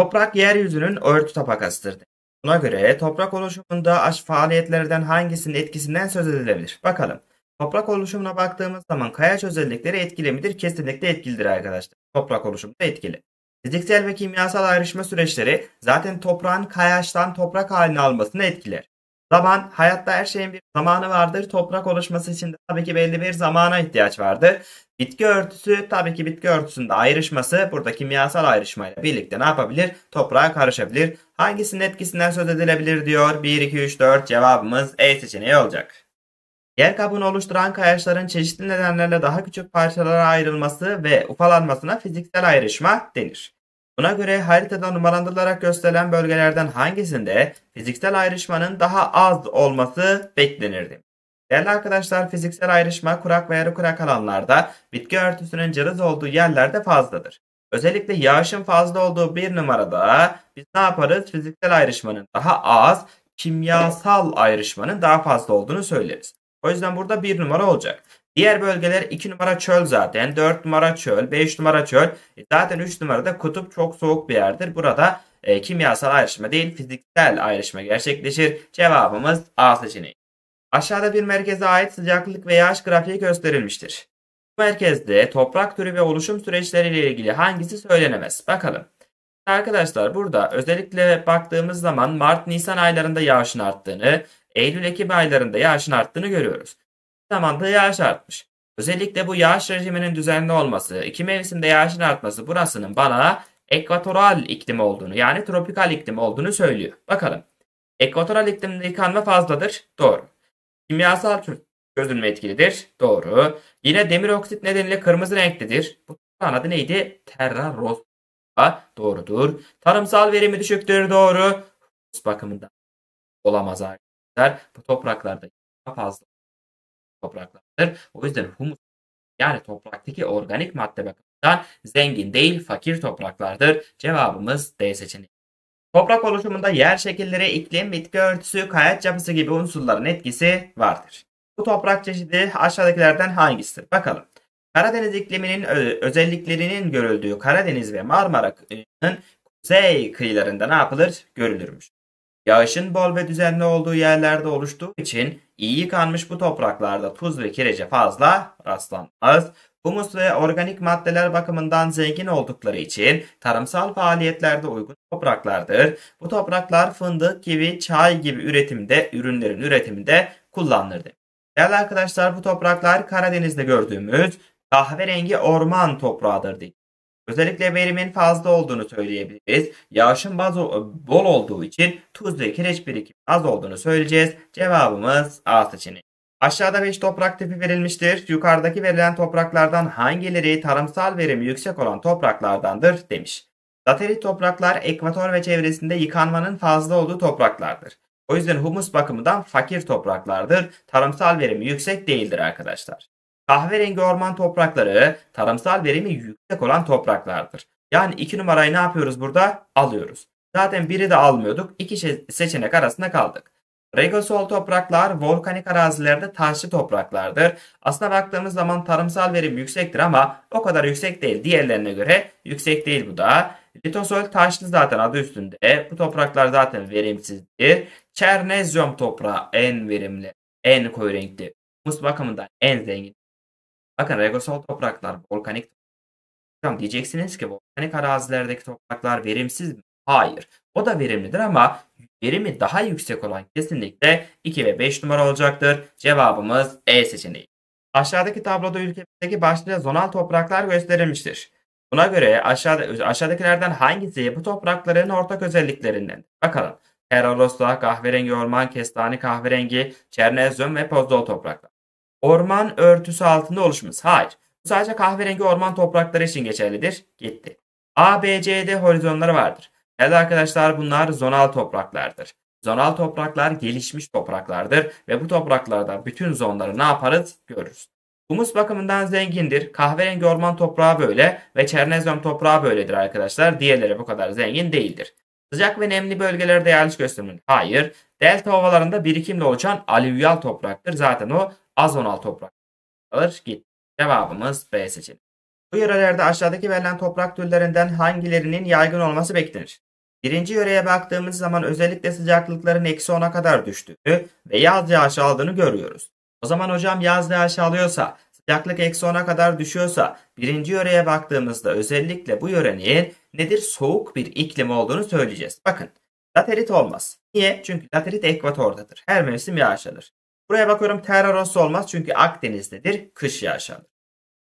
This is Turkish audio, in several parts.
Toprak yeryüzünün örtü tabakasıdır. Buna göre toprak oluşumunda aş faaliyetlerden hangisinin etkisinden söz edilebilir? Bakalım. Toprak oluşumuna baktığımız zaman kayaç özellikleri etkili midir? Kesinlikle etkilidir arkadaşlar. Toprak oluşumunda etkili. Fiziksel ve kimyasal ayrışma süreçleri zaten toprağın kayaçtan toprak halini almasını etkiler. Zaman, hayatta her şeyin bir zamanı vardır. Toprak oluşması için de tabii ki belli bir zamana ihtiyaç vardır. Bitki örtüsü tabii ki bitki örtüsünde ayrışması burada kimyasal ayrışmayla birlikte ne yapabilir? Toprağa karışabilir. Hangisinin etkisinden söz edilebilir diyor. 1, 2, 3, 4 cevabımız E seçeneği olacak. Yer kabuğunu oluşturan kayaçların çeşitli nedenlerle daha küçük parçalara ayrılması ve ufalanmasına fiziksel ayrışma denir. Buna göre haritada numaralandırılarak gösterilen bölgelerden hangisinde fiziksel ayrışmanın daha az olması beklenirdi? Değerli arkadaşlar fiziksel ayrışma kurak ve yarı kurak alanlarda bitki örtüsünün cılız olduğu yerlerde fazladır. Özellikle yağışın fazla olduğu bir numarada biz ne yaparız? Fiziksel ayrışmanın daha az, kimyasal ayrışmanın daha fazla olduğunu söyleriz. O yüzden burada bir numara olacak. Diğer bölgeler 2 numara çöl zaten. 4 numara çöl. 5 numara çöl. E zaten 3 numarada kutup çok soğuk bir yerdir. Burada e, kimyasal ayrışma değil fiziksel ayrışma gerçekleşir. Cevabımız A seçeneği. Aşağıda bir merkeze ait sıcaklık ve yağış grafiği gösterilmiştir. Bu merkezde toprak türü ve oluşum süreçleriyle ilgili hangisi söylenemez? Bakalım. Arkadaşlar burada özellikle baktığımız zaman Mart-Nisan aylarında yağışın arttığını, Eylül-Ekim aylarında yağışın arttığını görüyoruz zamanda yağış artmış. Özellikle bu yağış rejiminin düzenli olması, iki mevsimde yağışın artması burasının bana ekvatoral iklim olduğunu yani tropikal iklim olduğunu söylüyor. Bakalım. Ekvatoral iklimde yıkanma fazladır. Doğru. Kimyasal çözülme etkilidir. Doğru. Yine demir oksit nedeniyle kırmızı renklidir. Bu adı neydi? Terraros. Doğrudur. Tarımsal verimi düşüktür. Doğru. bakımından olamaz arkadaşlar. Bu topraklarda fazla topraklardır. O yüzden humus yani topraktaki organik madde bakımından zengin değil fakir topraklardır. Cevabımız D seçeneği. Toprak oluşumunda yer şekilleri, iklim, bitki örtüsü, kayaç yapısı gibi unsurların etkisi vardır. Bu toprak çeşidi aşağıdakilerden hangisidir? Bakalım. Karadeniz ikliminin özelliklerinin görüldüğü Karadeniz ve Marmara'nın kuzey kıyılarında ne yapılır? Görülürmüş. Yağışın bol ve düzenli olduğu yerlerde oluştuğu için iyi yıkanmış bu topraklarda tuz ve kirece fazla rastlanmaz. Humus ve organik maddeler bakımından zengin oldukları için tarımsal faaliyetlerde uygun topraklardır. Bu topraklar fındık, kivi, çay gibi üretimde, ürünlerin üretiminde kullanılır. Değerli arkadaşlar bu topraklar Karadeniz'de gördüğümüz kahverengi orman toprağıdır. Özellikle verimin fazla olduğunu söyleyebiliriz. Yağışın bol olduğu için tuz ve kireç birikimi az olduğunu söyleyeceğiz. Cevabımız A seçeneği. Aşağıda 5 toprak tipi verilmiştir. Yukarıdaki verilen topraklardan hangileri tarımsal verimi yüksek olan topraklardandır demiş. Satelit topraklar ekvator ve çevresinde yıkanmanın fazla olduğu topraklardır. O yüzden humus bakımından fakir topraklardır. Tarımsal verimi yüksek değildir arkadaşlar. Kahverengi orman toprakları tarımsal verimi yüksek olan topraklardır. Yani iki numarayı ne yapıyoruz burada? Alıyoruz. Zaten biri de almıyorduk. İki seçenek arasında kaldık. Regosol topraklar volkanik arazilerde taşlı topraklardır. Aslına baktığımız zaman tarımsal verim yüksektir ama o kadar yüksek değil. Diğerlerine göre yüksek değil bu da. Litosol taşlı zaten adı üstünde. Bu topraklar zaten verimsizdir. Çernezyum toprağı en verimli, en koyu renkli. Mus bakımından en zengin Bakın regosol topraklar, volkanik Hocam diyeceksiniz ki volkanik arazilerdeki topraklar verimsiz mi? Hayır. O da verimlidir ama verimi daha yüksek olan kesinlikle 2 ve 5 numara olacaktır. Cevabımız E seçeneği. Aşağıdaki tabloda ülkemizdeki başlıca zonal topraklar gösterilmiştir. Buna göre aşağıda, aşağıdakilerden hangisi bu toprakların ortak özelliklerinden? Bakalım. Herolosla, kahverengi orman, kestane kahverengi, çernezyum ve pozdol topraklar orman örtüsü altında oluşması. Hayır. Bu sadece kahverengi orman toprakları için geçerlidir. Gitti. A, B, C, D horizonları vardır. Evet arkadaşlar bunlar zonal topraklardır. Zonal topraklar gelişmiş topraklardır ve bu topraklarda bütün zonları ne yaparız görürüz. Humus bakımından zengindir. Kahverengi orman toprağı böyle ve çernezyum toprağı böyledir arkadaşlar. Diğerleri bu kadar zengin değildir. Sıcak ve nemli bölgelerde yerleş gösterilmeli. Hayır. Delta ovalarında birikimle oluşan alüvyal topraktır. Zaten o azonal toprak alır git. Cevabımız B seçeneği. Bu yörelerde aşağıdaki verilen toprak türlerinden hangilerinin yaygın olması beklenir? Birinci yöreye baktığımız zaman özellikle sıcaklıkların eksi 10'a kadar düştüğünü ve yaz yağışı aldığını görüyoruz. O zaman hocam yaz yağışı alıyorsa, sıcaklık eksi 10'a kadar düşüyorsa birinci yöreye baktığımızda özellikle bu yörenin nedir? Soğuk bir iklim olduğunu söyleyeceğiz. Bakın laterit olmaz. Niye? Çünkü laterit ekvatordadır. Her mevsim yağış alır. Buraya bakıyorum Terra Rossa olmaz çünkü Akdeniz'dedir. Kış yağış alır.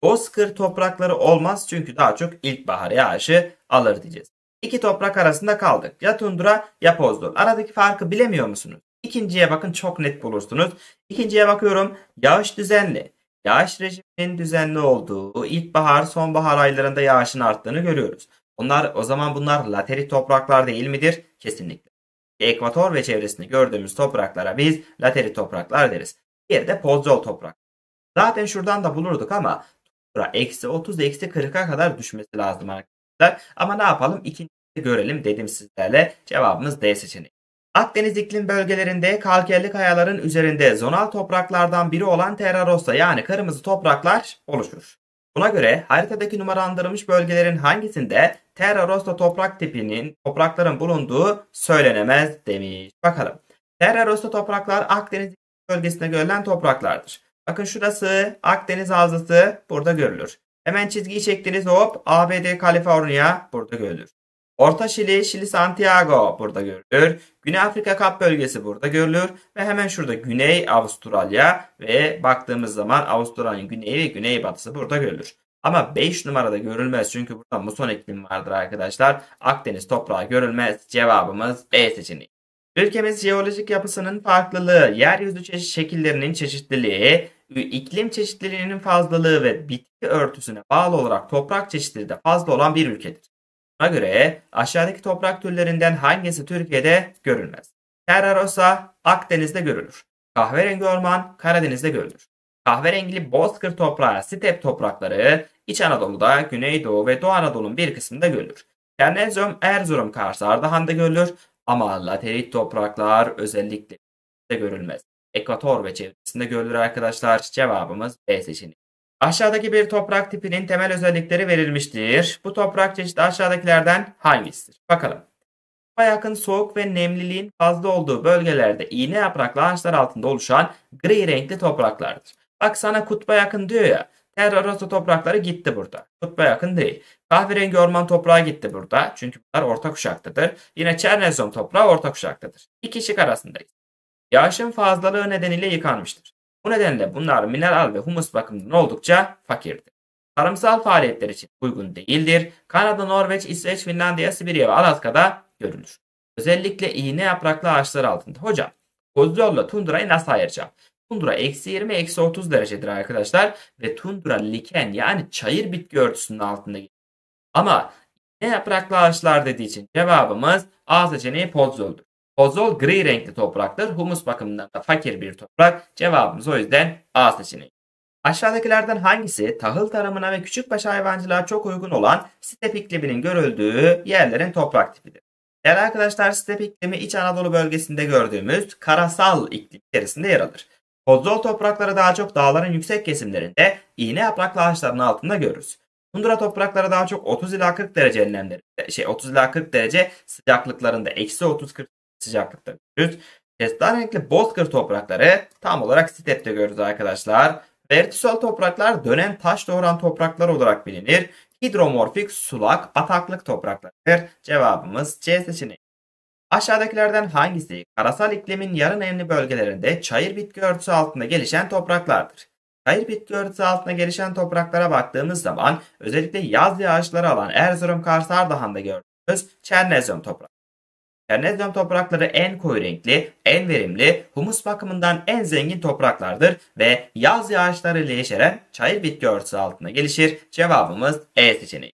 Bozkır toprakları olmaz çünkü daha çok ilkbahar yağışı alır diyeceğiz. İki toprak arasında kaldık. Ya tundra ya pozdol. Aradaki farkı bilemiyor musunuz? İkinciye bakın çok net bulursunuz. İkinciye bakıyorum. Yağış düzenli. Yağış rejiminin düzenli olduğu ilkbahar, sonbahar aylarında yağışın arttığını görüyoruz. Bunlar o zaman bunlar laterit topraklar değil midir? Kesinlikle. Ekvator ve çevresinde gördüğümüz topraklara biz laterit topraklar deriz. Diğeri de pozzol toprak. Zaten şuradan da bulurduk ama eksi 30 eksi 40'a kadar düşmesi lazım arkadaşlar. Ama ne yapalım? İkinci görelim dedim sizlerle. Cevabımız D seçeneği. Akdeniz iklim bölgelerinde kalkerli kayaların üzerinde zonal topraklardan biri olan terra yani kırmızı topraklar oluşur. Buna göre haritadaki numaralandırılmış bölgelerin hangisinde terra rossa toprak tipinin toprakların bulunduğu söylenemez demiş. Bakalım. Terra rossa topraklar Akdeniz bölgesinde görülen topraklardır. Bakın şurası Akdeniz Havzası burada görülür. Hemen çizgiyi çektiniz hop ABD Kaliforniya burada görülür. Orta Şili, Şili Santiago burada görülür. Güney Afrika Kap bölgesi burada görülür. Ve hemen şurada Güney Avustralya ve baktığımız zaman Avustralya'nın güneyi ve güneybatısı burada görülür. Ama 5 numarada görülmez çünkü burada muson iklim vardır arkadaşlar. Akdeniz toprağı görülmez. Cevabımız B seçeneği. Ülkemiz jeolojik yapısının farklılığı, yeryüzü şekillerinin çeşitliliği, iklim çeşitliliğinin fazlalığı ve bitki örtüsüne bağlı olarak toprak çeşitliliği de fazla olan bir ülkedir. Buna göre aşağıdaki toprak türlerinden hangisi Türkiye'de görülmez? Terra Akdeniz'de görülür. Kahverengi orman Karadeniz'de görülür. Kahverengili bozkır toprağı, step toprakları İç Anadolu'da, Güneydoğu ve Doğu Anadolu'nun bir kısmında görülür. Çernezyum, Erzurum, Kars, Ardahan'da görülür ama laterit topraklar özellikle de görülmez. Ekvator ve çevresinde görülür arkadaşlar. Cevabımız B seçeneği. Aşağıdaki bir toprak tipinin temel özellikleri verilmiştir. Bu toprak çeşidi aşağıdakilerden hangisidir? Bakalım. Yakın soğuk ve nemliliğin fazla olduğu bölgelerde iğne yapraklı ağaçlar altında oluşan gri renkli topraklardır. Bak sana kutba yakın diyor ya. Terrarosa toprakları gitti burada. Kutba yakın değil. Kahverengi orman toprağı gitti burada. Çünkü bunlar orta kuşaktadır. Yine Çernezyum toprağı orta kuşaktadır. İki şık arasındayız. Yağışın fazlalığı nedeniyle yıkanmıştır. Bu nedenle bunlar mineral ve humus bakımından oldukça fakirdir. Tarımsal faaliyetler için uygun değildir. Kanada, Norveç, İsveç, Finlandiya, Sibirya ve Alaska'da görülür. Özellikle iğne yapraklı ağaçlar altında. Hocam, Kozyolla tundrayı nasıl ayıracağım? Tundra eksi 20 eksi 30 derecedir arkadaşlar. Ve tundra liken yani çayır bitki örtüsünün altında. Ama iğne yapraklı ağaçlar dediği için cevabımız A seçeneği Pozzol'dur. Pozol gri renkli topraktır. Humus bakımından da fakir bir toprak. Cevabımız o yüzden A seçeneği. Aşağıdakilerden hangisi tahıl tarımına ve küçükbaş hayvancılığa çok uygun olan step ikliminin görüldüğü yerlerin toprak tipidir? Değerli arkadaşlar step iklimi İç Anadolu bölgesinde gördüğümüz karasal iklim içerisinde yer alır. Pozol toprakları daha çok dağların yüksek kesimlerinde iğne yapraklı ağaçların altında görürüz. Tundra toprakları daha çok 30 ila 40 derece enlemlerinde, şey 30 ila 40 derece sıcaklıklarında eksi 30-40 sıcaklıkta görürüz. Kestan renkli bozkır toprakları tam olarak stepte görürüz arkadaşlar. Vertisol topraklar dönen taş doğuran topraklar olarak bilinir. Hidromorfik sulak bataklık topraklardır. Cevabımız C seçeneği. Aşağıdakilerden hangisi karasal iklimin yarı nemli bölgelerinde çayır bitki örtüsü altında gelişen topraklardır? Çayır bitki örtüsü altında gelişen topraklara baktığımız zaman özellikle yaz yağışları alan Erzurum, Kars, Ardahan'da gördüğümüz Çernezyum toprak. Çernezyum toprakları en koyu renkli, en verimli, humus bakımından en zengin topraklardır ve yaz yağışları ile yeşeren çayır bitki örtüsü altında gelişir. Cevabımız E seçeneği.